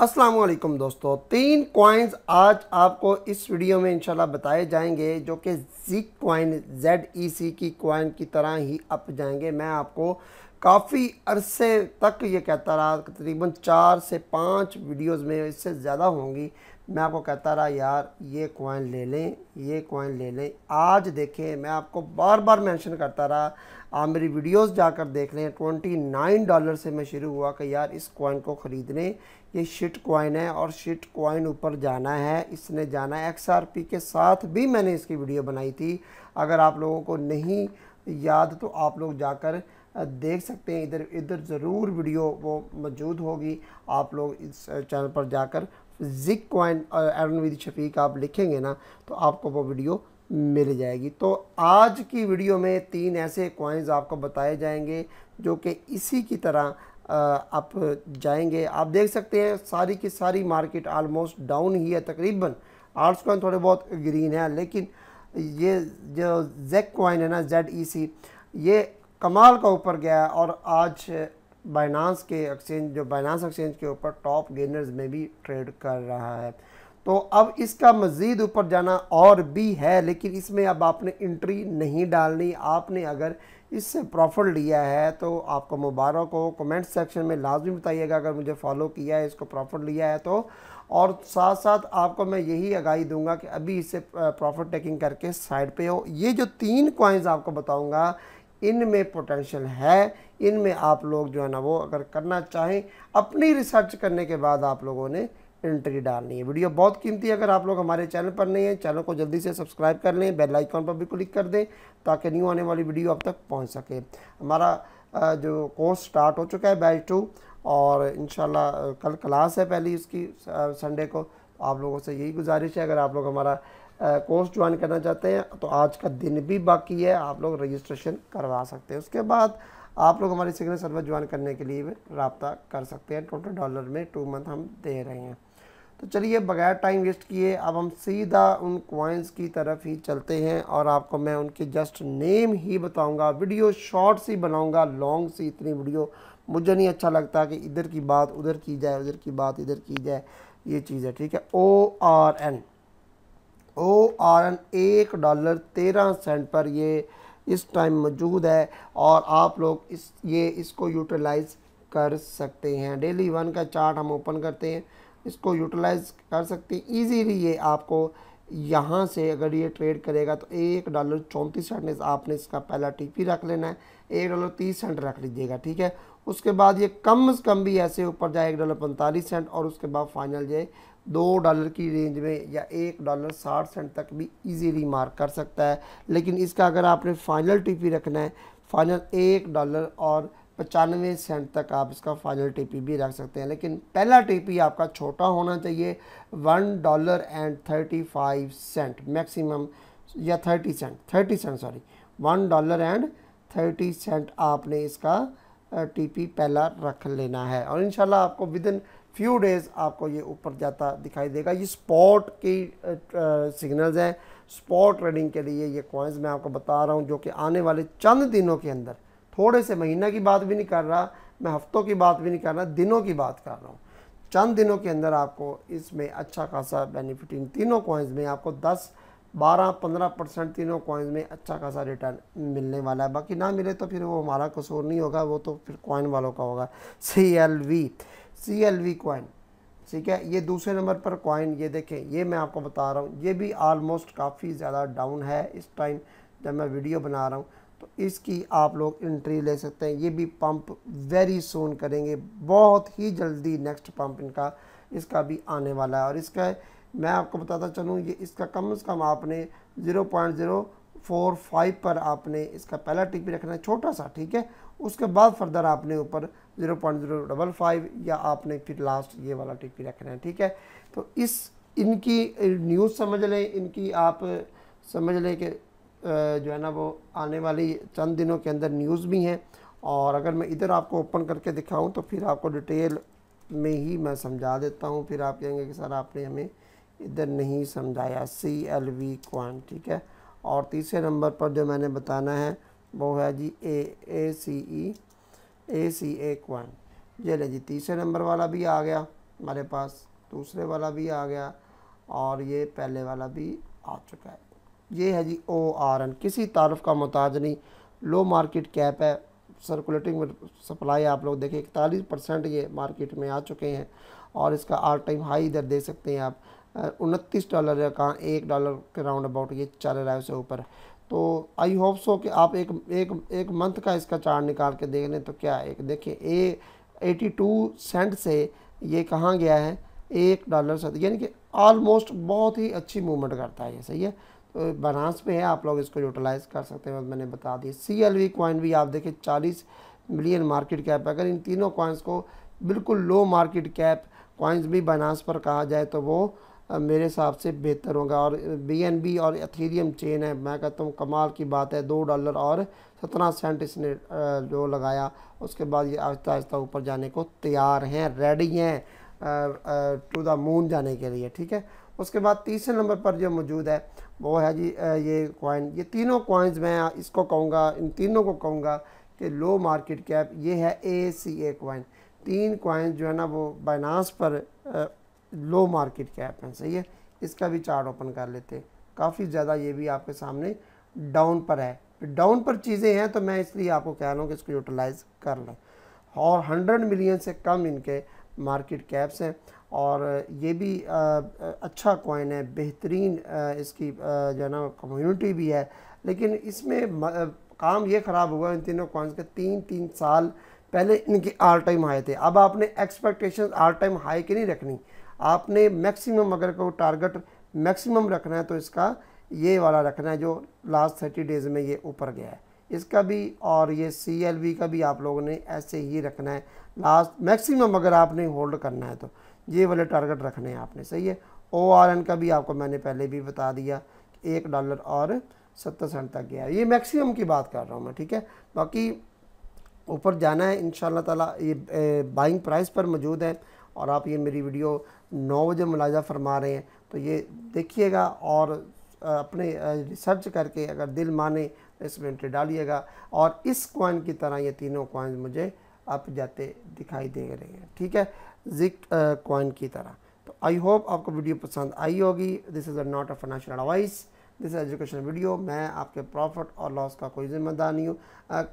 अस्सलाम वालेकुम दोस्तों, तीन कॉइन्स आज आपको इस वीडियो में इंशाल्लाह बताए जाएँगे, जो कि जी कॉइन जेड ई सी की कॉइन की तरह ही अप जाएँगे। मैं आपको काफ़ी अरसे तक ये कहता रहा, तकरीबन चार से पाँच वीडियोस में इससे ज़्यादा होंगी। मैं आपको कहता रहा, यार, ये कॉइन ले लें, ये कॉइन ले लें। आज देखें, मैं आपको बार बार मेंशन करता रहा, आप मेरी वीडियोस जाकर देख लें ट्वेंटी नाइन डॉलर से मैं शुरू हुआ कि, यार, इस कॉइन को ख़रीदने, ये शिट कॉइन है और शिट कॉइन ऊपर जाना है, इसने जाना है। एक्स के साथ भी मैंने इसकी वीडियो बनाई थी। अगर आप लोगों को नहीं याद तो आप लोग जाकर देख सकते हैं। इधर इधर ज़रूर वीडियो वो मौजूद होगी। आप लोग इस चैनल पर जाकर जिक कॉइन एरनवीद शफीक आप लिखेंगे ना तो आपको वो वीडियो मिल जाएगी। तो आज की वीडियो में तीन ऐसे कॉइन्स आपको बताए जाएँगे, जो कि इसी की तरह आप जाएँगे। आप देख सकते हैं, सारी की सारी मार्केट आलमोस्ट डाउन ही है तकरीबन। आर्ट्स कॉइन थोड़े बहुत ग्रीन है, लेकिन ये जो जेक कॉइन है ना जेड ई सी ये कमाल का ऊपर गया है और आज बाइनांस के एक्सचेंज जो बाइनांस एक्सचेंज के ऊपर टॉप गेनर्स में भी ट्रेड कर रहा है। तो अब इसका मज़ीद ऊपर जाना और भी है, लेकिन इसमें अब आपने इंट्री नहीं डालनी। आपने अगर इससे प्रॉफिट लिया है तो आपको मुबारक हो। कमेंट सेक्शन में लाजमी बताइएगा, अगर मुझे फॉलो किया है, इसको प्रॉफिट लिया है तो। और साथ साथ आपको मैं यही आगाही दूँगा कि अभी इससे प्रॉफिट टेकिंग करके साइड पे हो। ये जो तीन कॉइन्स आपको बताऊँगा इनमें पोटेंशियल है, इनमें आप लोग जो है ना वो अगर करना चाहें, अपनी रिसर्च करने के बाद आप लोगों ने एंट्री डालनी है। वीडियो बहुत कीमती है, अगर आप लोग हमारे चैनल पर नहीं हैं चैनल को जल्दी से सब्सक्राइब कर लें बेल आइकॉन पर भी क्लिक कर दें, ताकि न्यू आने वाली वीडियो अब तक पहुँच सके। हमारा जो कोर्स स्टार्ट हो चुका है बैच टू और इन कल क्लास है पहली उसकी संडे को। आप लोगों से यही गुजारिश है, अगर आप लोग हमारा कोर्स ज्वाइन करना चाहते हैं तो आज का दिन भी बाकी है, आप लोग रजिस्ट्रेशन करवा सकते हैं। उसके बाद आप लोग हमारी सिग्नल सर्विस ज्वाइन करने के लिए रबता कर सकते हैं। टोटल डॉलर में टू मंथ हम दे रहे हैं। तो चलिए, बगैर टाइम वेस्ट किए, अब हम सीधा उन कॉइन्स की तरफ़ ही चलते हैं और आपको मैं उनके जस्ट नेम ही बताऊँगा। वीडियो शॉर्ट सी बनाऊँगा लॉन्ग सी इतनी वीडियो मुझे नहीं अच्छा लगता कि इधर की बात उधर की जाए, उधर की बात इधर की जाए। ये चीज़ है, ठीक है? O R N O R N एक डॉलर तेरह सेंट पर ये इस टाइम मौजूद है और आप लोग इस, ये इसको यूटिलाइज़ कर सकते हैं। डेली वन का चार्ट हम ओपन करते हैं। इसको यूटिलाइज कर सकते हैं। ईजीली ये आपको यहाँ से अगर ये ट्रेड करेगा तो एक डॉलर चौंतीस सेंट आपने इसका पहला टीपी रख लेना है। एक डॉलर तीस सेंट रख लीजिएगा, ठीक है? उसके बाद ये कम से कम भी ऐसे ऊपर जाए, एक डॉलर पैंतालीस सेंट और उसके बाद फाइनल जाए। दो डॉलर की रेंज में या एक डॉलर साठ सेंट तक भी इजीली मार्क कर सकता है। लेकिन इसका अगर आपने फाइनल टीपी रखना है फाइनल एक डॉलर और पचानवे सेंट तक आप इसका फाइनल टीपी भी रख सकते हैं। लेकिन पहला टीपी आपका छोटा होना चाहिए one dollar and thirty five cent maximum या thirty cent thirty cent sorry one dollar and thirty cent आपने इसका टीपी पहला रख लेना है। और इंशाल्लाह आपको विद इन फ्यू डेज़ आपको ये ऊपर जाता दिखाई देगा। ये स्पॉट की सिग्नल्स हैं। स्पॉट ट्रेडिंग के लिए ये कॉइन्स मैं आपको बता रहा हूँ, जो कि आने वाले चंद दिनों के अंदर, थोड़े से महीना की बात भी नहीं कर रहा, मैं हफ्तों की बात भी नहीं कर रहा, दिनों की बात कर रहा हूँ। चंद दिनों के अंदर आपको इसमें अच्छा खासा बेनिफिट इन तीनों कॉइन्स में आपको 10 12 15 परसेंट तीनों कॉइन्स में अच्छा खासा रिटर्न मिलने वाला है। बाकी ना मिले तो फिर वो हमारा कसूर नहीं होगा, वो तो फिर कॉइन वालों का होगा। C L V C L V coin ठीक है? ये दूसरे नंबर पर कॉइन ये देखें, ये मैं आपको बता रहा हूँ, ये भी आलमोस्ट काफ़ी ज़्यादा डाउन है इस टाइम जब मैं वीडियो बना रहा हूँ तो इसकी आप लोग एंट्री ले सकते हैं। ये भी पंप वेरी सोन करेंगे, बहुत ही जल्दी नेक्स्ट पंप इनका, इसका भी आने वाला है। और इसका, मैं आपको बताता चलूँ, ये इसका कम से कम आपने zero point zero four five पर आपने इसका पहला टिक भी रखना है, छोटा सा, ठीक है? उसके बाद फर्दर आपने ऊपर zero point zero double five या आपने फिर लास्ट ये वाला टीपी रखना है, ठीक है? तो इस, इनकी न्यूज़ समझ लें, इनकी आप समझ लें कि जो है ना वो आने वाली चंद दिनों के अंदर न्यूज़ भी हैं और अगर मैं इधर आपको ओपन करके दिखाऊँ तो फिर आपको डिटेल में ही मैं समझा देता हूँ। फिर आप कहेंगे कि सर आपने हमें इधर नहीं समझाया सी एल वी क्वान ठीक है? और तीसरे नंबर पर जो मैंने बताना है, वो है जी ए ए सी ई ए सी ए क्वान ये ले जी, तीसरे नंबर वाला भी आ गया हमारे पास, दूसरे वाला भी आ गया और ये पहले वाला भी आ चुका है। ये है जी ओ आर एन किसी तारफ़ का मोहताज नहीं। लो मार्केट कैप है। सर्कुलेटिंग सप्लाई आप लोग देखें, इकतालीस परसेंट ये मार्केट में आ चुके हैं और इसका आल टाइम हाई इधर दे सकते हैं आप। उनतीस डॉलर या कहाँ एक डॉलर के राउंड अबाउट ये चल रहा है उससे ऊपर। तो आई होप सो कि आप एक एक एक मंथ का इसका चार्ट निकाल के देख लें तो क्या एक देखिए ए एटी टू सेंट से ये कहाँ गया है? एक डॉलर से, यानी कि ऑलमोस्ट बहुत ही अच्छी मूवमेंट करता है ये, सही है? तो बनास पे है, आप लोग इसको यूटिलाइज़ कर सकते हैं, मैंने बता दी। सी एल वी कॉइन भी आप देखें चालीस मिलियन मार्केट कैप अगर इन तीनों कॉइन्स को बिल्कुल लो मार्केट कैप कॉइन्स भी बनास पर कहा जाए तो वो मेरे हिसाब से बेहतर होगा। और बी और एथीरियम चेन है। मैं कहता हूँ कमाल की बात है। दो डॉलर और सत्रह सेंट इसने जो लगाया, उसके बाद ये आहिस्ता आहिस्ता ऊपर जाने को तैयार हैं रेडी हैं टू द मून जाने के लिए, ठीक है? उसके बाद तीसरे नंबर पर जो मौजूद है, वो है जी ये कॉइन ये तीनों कॉइन्स मैं इसको कहूँगा, इन तीनों को कहूँगा कि लो मार्केट कैप ये है ए सी ए कॉइन तीन कॉइन्स जो है ना, वो बाइनास पर लो मार्केट कैप है, सही है? इसका भी चार्ट ओपन कर लेते हैं। काफ़ी ज़्यादा ये भी आपके सामने डाउन पर है। डाउन पर चीज़ें हैं तो मैं इसलिए आपको कह रहा हूँ कि इसको यूटिलाइज़ कर लें। और हंड्रेड मिलियन से कम इनके मार्केट कैप्स हैं। और ये भी अच्छा कॉइन है, बेहतरीन इसकी जो है ना कम्युनिटी भी है। लेकिन इसमें काम ये ख़राब हुआ, इन तीनों कॉइन्स के तीन तीन साल पहले इनके आल टाइम हाई थे। अब आपने एक्सपेक्टेशन आल टाइम हाई की नहीं रखनी। आपने मैक्सिमम अगर को टारगेट मैक्सिमम रखना है तो इसका ये वाला रखना है जो लास्ट थर्टी डेज़ में ये ऊपर गया है। इसका भी और ये सी एल वी का भी आप लोगों ने ऐसे ही रखना है। लास्ट मैक्सिमम अगर आपने होल्ड करना है तो ये वाले टारगेट रखने हैं आपने, सही है? ओ आर एन का भी आपको मैंने पहले भी बता दिया एक डॉलर और सत्तर सेंट तक गया ये मैक्सिमम की बात कर रहा हूँ मैं, ठीक है? बाकी ऊपर जाना है इन ताला, ये बाइंग प्राइस पर मौजूद है। और आप ये मेरी वीडियो नौ बजे मुलाजा फरमा रहे हैं तो ये देखिएगा और अपने रिसर्च करके अगर दिल माने तो इसमें एंट्री डालिएगा। और इस कॉइन की तरह ये तीनों कॉइन मुझे अप जाते दिखाई दे रहे हैं, ठीक है? जिक कॉइन की तरह। तो आई होप आपको वीडियो पसंद आई होगी। This is a not a financial advice this education video मैं आपके प्रॉफिट और लॉस का कोई जिम्मेदार नहीं हूँ।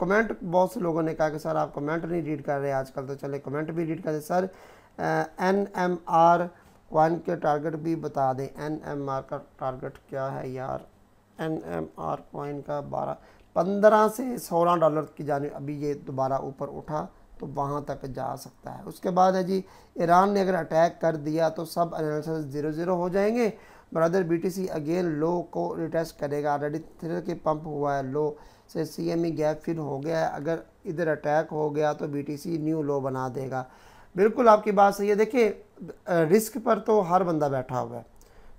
कमेंट बहुत से लोगों ने कहा कि, सर, आप कमेंट नहीं रीड कर रहे आजकल तो। चले कमेंट भी रीड कर रहे sir N M R coin के टारगेट भी बता दें। एन एम आर का टारगेट क्या है यार? एन एम आर कॉइन का बारह। पंद्रह से सोलह डॉलर की जाने, अभी ये दोबारा ऊपर उठा तो वहाँ तक जा सकता है। उसके बाद है जी, ईरान ने अगर अटैक कर दिया तो सब एनालिसिस ज़ीरो ज़ीरो हो जाएँगे। ब्रदर बीटीसी अगेन लो को रिटेस्ट करेगा। ऑलरेडी थ्रिल के पंप हुआ है लो से सीएमई गैप फिर हो गया है। अगर इधर अटैक हो गया तो बीटीसी न्यू लो बना देगा। बिल्कुल आपकी बात सही है। देखिए रिस्क पर तो हर बंदा बैठा हुआ है,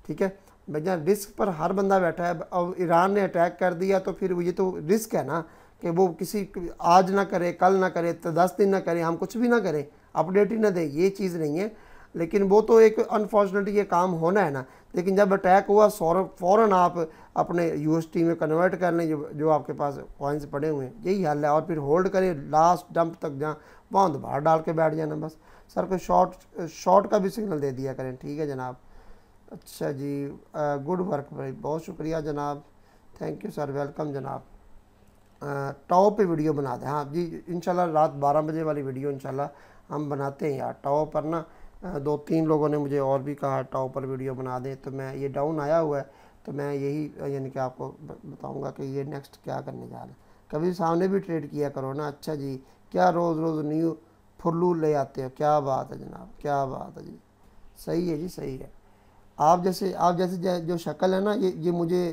ठीक है? भैया, रिस्क पर हर बंदा बैठा है। अब ईरान ने अटैक कर दिया तो फिर ये तो रिस्क है ना कि वो किसी आज ना करे, कल ना करे तो दस दिन ना करे, हम कुछ भी ना करें, अपडेट ही ना दें, ये चीज़ नहीं है। लेकिन वो तो एक अनफॉर्चुनेटली ये काम होना है ना। लेकिन जब अटैक हुआ फ़ौर आप अपने यूएसटी में कन्वर्ट कर लें, जो जो आपके पास कॉइन्स पड़े हुए हैं, यही हल है। और फिर होल्ड करें लास्ट डंप तक जहाँ वहाँ बाहर डाल के बैठ जाना बस। सर को शॉर्ट शॉर्ट का भी सिग्नल दे दिया करें, ठीक है जनाब? अच्छा जी गुड वर्क भाई, बहुत शुक्रिया जनाब। थैंक यू सर वेलकम जनाब। टॉप पे वीडियो बना दें। हाँ जी, इंशाल्लाह रात 12 बजे वाली वीडियो इंशाल्लाह हम बनाते हैं यार टॉप पर ना। दो तीन लोगों ने मुझे और भी कहा टॉप पर वीडियो बना दें तो मैं, ये डाउन आया हुआ है तो मैं यही, यानी कि आपको बताऊँगा कि ये नेक्स्ट क्या करने जा रहा है। कभी सामने भी ट्रेड किया करो ना। अच्छा जी, क्या रोज़ रोज़ न्यू फुल्लू ले आते हो? क्या बात है जनाब, क्या बात है जी। सही है जी, सही है। आप जैसे आप जैसे जो शक्ल है ना, ये ये मुझे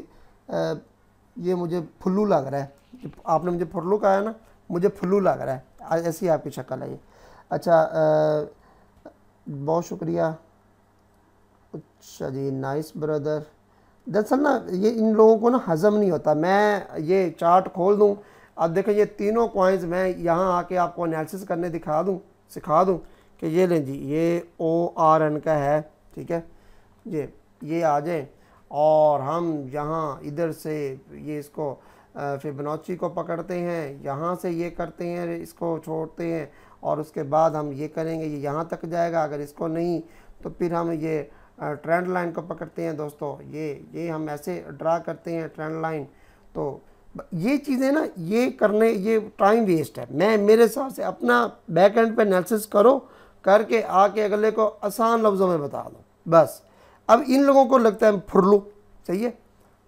ये मुझे फुल्लू लग रहा है। आपने मुझे फुल्लू कहा है ना, मुझे फुल्लू लग रहा है। ऐसी आपकी शक्ल है ये। अच्छा बहुत शुक्रिया। अच्छा जी, नाइस ब्रदर। दरअसल ना, ये इन लोगों को ना हज़म नहीं होता। मैं ये चार्ट खोल दूँ अब देखें ये तीनों कॉइन्स मैं यहाँ आके आपको एनालिसिस करने दिखा दूँ, सिखा दूँ कि ये लें जी, ये ओ आर एन का है, ठीक है? ये ये आ जाए और हम यहाँ इधर से ये इसको फिबनौची को पकड़ते हैं, यहाँ से ये करते हैं, इसको छोड़ते हैं और उसके बाद हम ये करेंगे, ये यहाँ तक जाएगा, अगर इसको नहीं तो फिर हम ये ट्रेंड लाइन को पकड़ते हैं दोस्तों। ये ये हम ऐसे ड्रा करते हैं ट्रेंड लाइन तो ये चीज़ें ना ये करने ये टाइम वेस्ट है। मैं मेरे हिसाब से अपना बैक एंड पे एनालिसिस करो करके आके अगले को आसान लफ्ज़ों में बता दो। बस। अब इन लोगों को लगता है फुरलू सही है?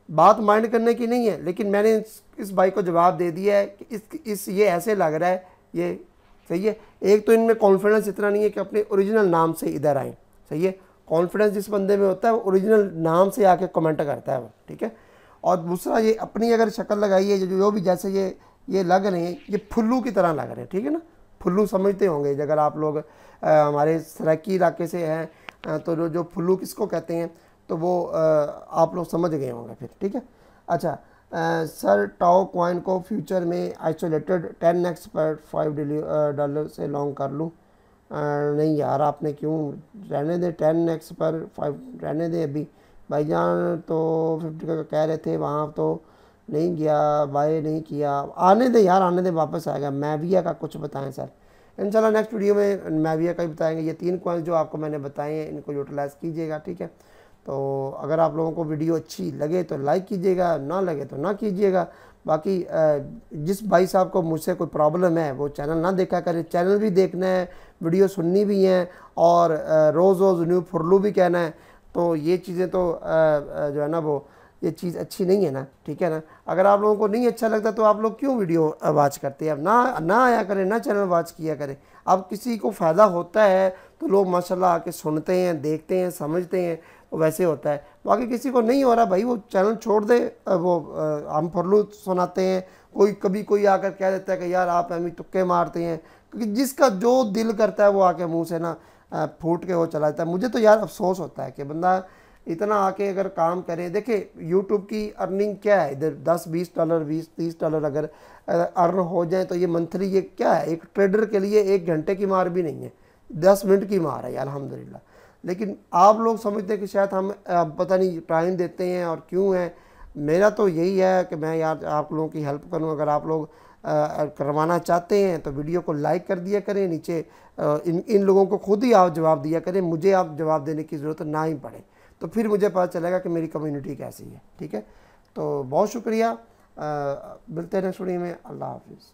बात माइंड करने की नहीं है लेकिन मैंने इस, इस भाई को जवाब दे दिया है कि इस इस ये ऐसे लग रहा है ये सही है? एक तो इनमें कॉन्फिडेंस इतना नहीं है कि अपने ओरिजिनल नाम से इधर आए। सही है? कॉन्फिडेंस जिस बंदे में होता है वो ओरिजिनल नाम से आके कमेंट करता है वो ठीक है? और दूसरा ये अपनी अगर शक्ल लगाई है जो जो भी जैसे ये ये लग रहे हैं ये फुल्लू की तरह लग रहे हैं ठीक है ना? फुल्लू समझते होंगे अगर आप लोग आ, हमारे सराकी इलाके से हैं तो जो जो फुल्लू किसको कहते हैं तो वो आ, आप लोग समझ गए होंगे फिर ठीक है? अच्छा आ, सर टाओ कॉइन को फ्यूचर में आइसोलेटेड टेन एक्स पर फाइव डॉलर से लॉन्ग कर लूँ। नहीं यार, आपने क्यों रहने दे टेन एक्स पर फाइव रहने दे अभी। भाईजान तो फिफ्टी का कह रहे थे, वहाँ तो नहीं गया बाय नहीं किया। आने दे यार, आने दे, वापस आएगा मैविया का कुछ बताएँ सर। इंशाल्लाह नेक्स्ट वीडियो में मैविया का ही बताएँगे। ये तीन कॉइन्स जो आपको मैंने बताए हैं, इनको यूटिलाइज़ कीजिएगा, ठीक है? तो अगर आप लोगों को वीडियो अच्छी लगे तो लाइक कीजिएगा, ना लगे तो ना कीजिएगा। बाकी जिस भाई साहब को मुझसे कोई प्रॉब्लम है, वो चैनल ना देखा करे। चैनल भी देखना है वीडियो सुननी भी है और रोज़ रोज़ न्यू फुरलू भी कहना है तो ये चीज़ें तो जो है ना वो, ये चीज़ अच्छी नहीं है ना, ठीक है ना? अगर आप लोगों को नहीं अच्छा लगता तो आप लोग क्यों वीडियो वॉच करते हैं? अब ना ना आया करें, ना चैनल वॉच किया करें। अब किसी को फ़ायदा होता है तो लोग माशाल्लाह आके सुनते हैं, देखते हैं, समझते हैं तो वैसे होता है। बाकी किसी को नहीं हो रहा भाई, वो चैनल छोड़ दे वो हम फरलू सुनाते हैं। कोई कभी कोई आकर कह देता है कि यार आप हमें तुक्के मारते हैं क्योंकि जिसका जो दिल करता है वो आके मुँह से ना फूट के वो चला जाता है। मुझे तो यार अफसोस होता है कि बंदा इतना आके अगर काम करें। देखिए यूट्यूब की अर्निंग क्या है? इधर दस, बीस डॉलर बीस, तीस डॉलर अगर अर्न हो जाए तो ये मंथली ये क्या है? एक ट्रेडर के लिए एक घंटे की मार भी नहीं है। दस मिनट की मार है अलहमदिल्ला लेकिन आप लोग समझते हैं कि शायद हम पता नहीं टाइम देते हैं और क्यों है। मेरा तो यही है कि मैं यार आप लोगों की हेल्प करूँ। अगर आप लोग करवाना चाहते हैं तो वीडियो को लाइक कर दिया करें, नीचे इन इन लोगों को खुद ही आप जवाब दिया करें, मुझे आप जवाब देने की ज़रूरत ना ही पड़े। तो फिर मुझे पता चलेगा कि मेरी कम्युनिटी कैसी है, ठीक है? तो बहुत शुक्रिया मिलते हैं नेक्स्ट वीडियो में, अल्लाह हाफिज़।